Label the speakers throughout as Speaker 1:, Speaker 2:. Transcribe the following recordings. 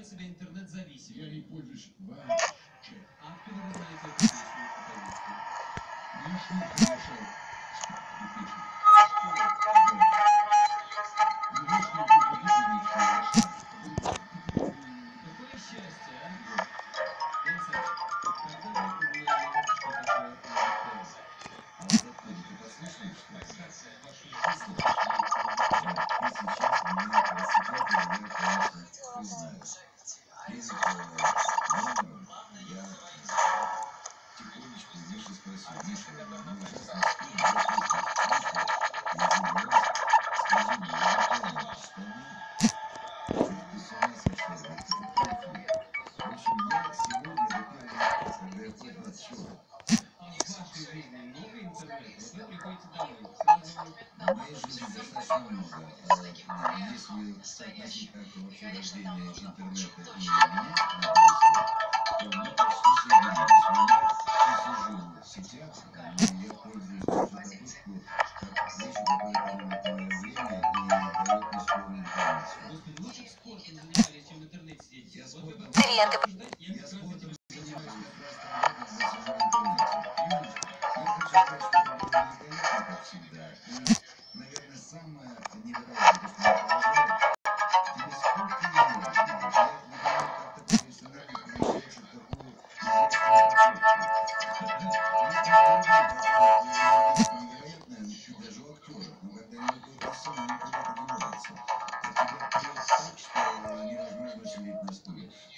Speaker 1: считает себя интернет-зависимым.
Speaker 2: Я не пользуюсь вообще.
Speaker 1: Автор знает эту песню по-русски. Лишний хорошо. Что
Speaker 2: ты пишешь? Что? В моей жизни достаточно много. Если соотносить как вообще рождение интернета и меня, то мы почти соединились. Но я сижу в сетях, но я пользуюсь уже допустку, как вещью, которая занимает мое время и дает мне спорную информацию. Ты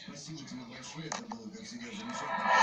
Speaker 2: Спасибо тебе большое, это было, как всегда, замечательно.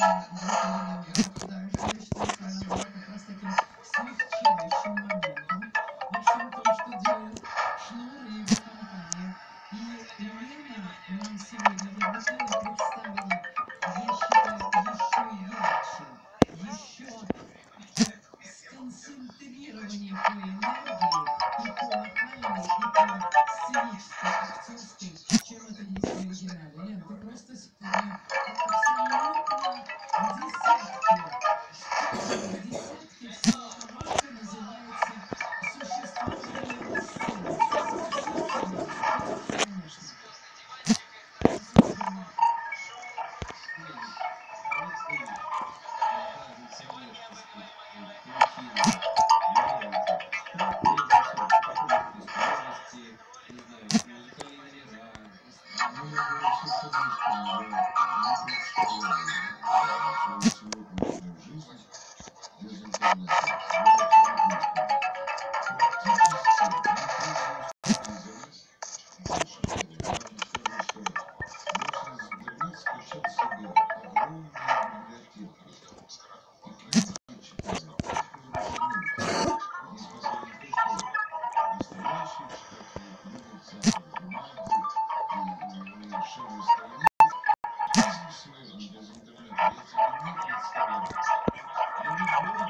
Speaker 3: 감사합니다. Thank
Speaker 4: you.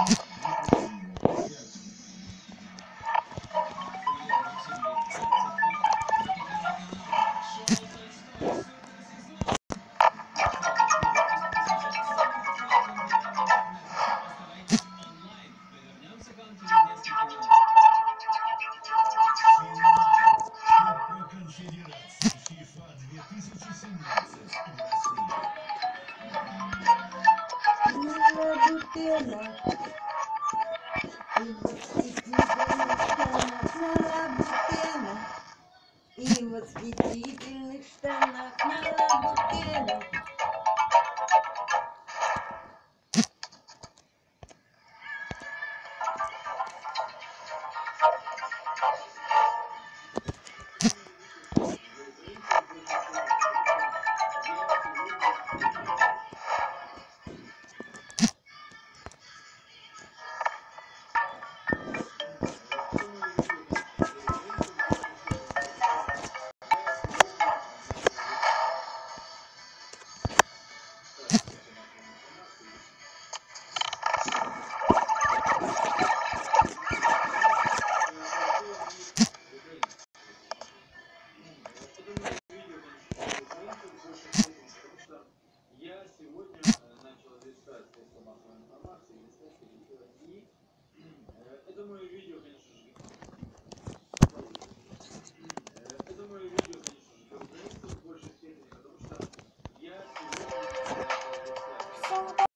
Speaker 4: Oh. Восхитительных штанах на